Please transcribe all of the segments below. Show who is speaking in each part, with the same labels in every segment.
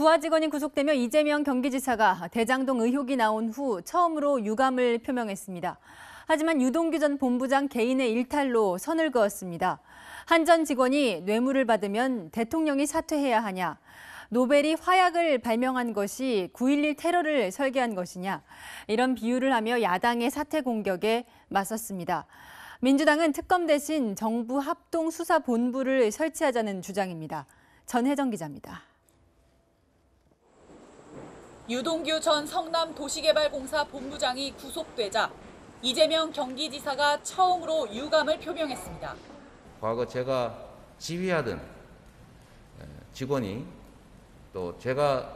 Speaker 1: 부하 직원이 구속되며 이재명 경기지사가 대장동 의혹이 나온 후 처음으로 유감을 표명했습니다. 하지만 유동규 전 본부장 개인의 일탈로 선을 그었습니다. 한 전 직원이 뇌물을 받으면 대통령이 사퇴해야 하냐, 노벨이 화약을 발명한 것이 9.11 테러를 설계한 것이냐, 이런 비유를 하며 야당의 사퇴 공격에 맞섰습니다. 민주당은 특검 대신 정부 합동수사본부를 설치하자는 주장입니다. 전혜정 기자입니다.
Speaker 2: 유동규 전 성남도시개발공사 본부장이 구속되자 이재명 경기지사가 처음으로 유감을 표명했습니다.
Speaker 3: 과거 제가 지휘하던 직원이 또 제가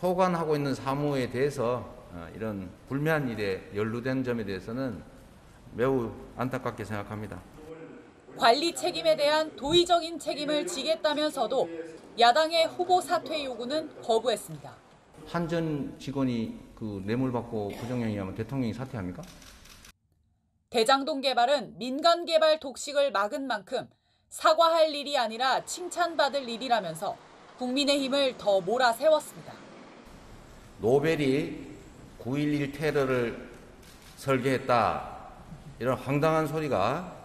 Speaker 3: 소관하고 있는 사무에 대해서 어, 이런 불미한 일에 연루된 점에 대해서는 매우 안타깝게 생각합니다.
Speaker 2: 관리 책임에 대한 도의적인 책임을 지겠다면서도 야당의 후보 사퇴 요구는 거부했습니다.
Speaker 3: 한 전 직원이 그 뇌물 받고 부정행위하면 대통령이 사퇴합니까?
Speaker 2: 대장동 개발은 민간 개발 독식을 막은 만큼 사과할 일이 아니라 칭찬받을 일이라면서 국민의힘을 더 몰아 세웠습니다.
Speaker 3: 노벨이 9.11 테러를 설계했다. 이런 황당한 소리가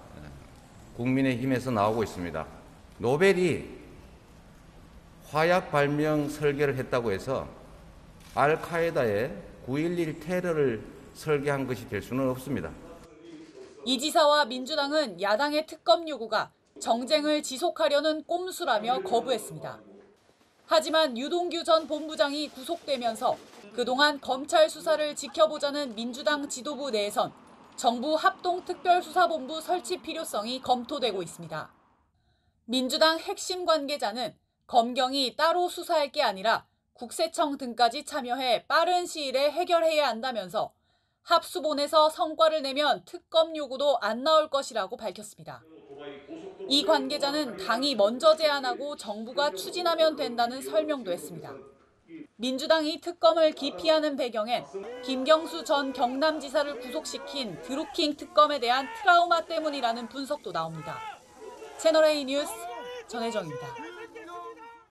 Speaker 3: 국민의힘에서 나오고 있습니다. 노벨이 화약 발명 설계를 했다고 해서 알카에다의 9.11 테러를 설계한 것이 될 수는 없습니다.
Speaker 2: 이 지사와 민주당은 야당의 특검 요구가 정쟁을 지속하려는 꼼수라며 거부했습니다. 하지만 유동규 전 본부장이 구속되면서 그동안 검찰 수사를 지켜보자는 민주당 지도부 내에선 정부 합동특별수사본부 설치 필요성이 검토되고 있습니다. 민주당 핵심 관계자는 검경이 따로 수사할 게 아니라 국세청 등까지 참여해 빠른 시일에 해결해야 한다면서 합수본에서 성과를 내면 특검 요구도 안 나올 것이라고 밝혔습니다. 이 관계자는 당이 먼저 제안하고 정부가 추진하면 된다는 설명도 했습니다. 민주당이 특검을 기피하는 배경엔 김경수 전 경남지사를 구속시킨 드루킹 특검에 대한 트라우마 때문이라는 분석도 나옵니다. 채널A 뉴스 전혜정입니다.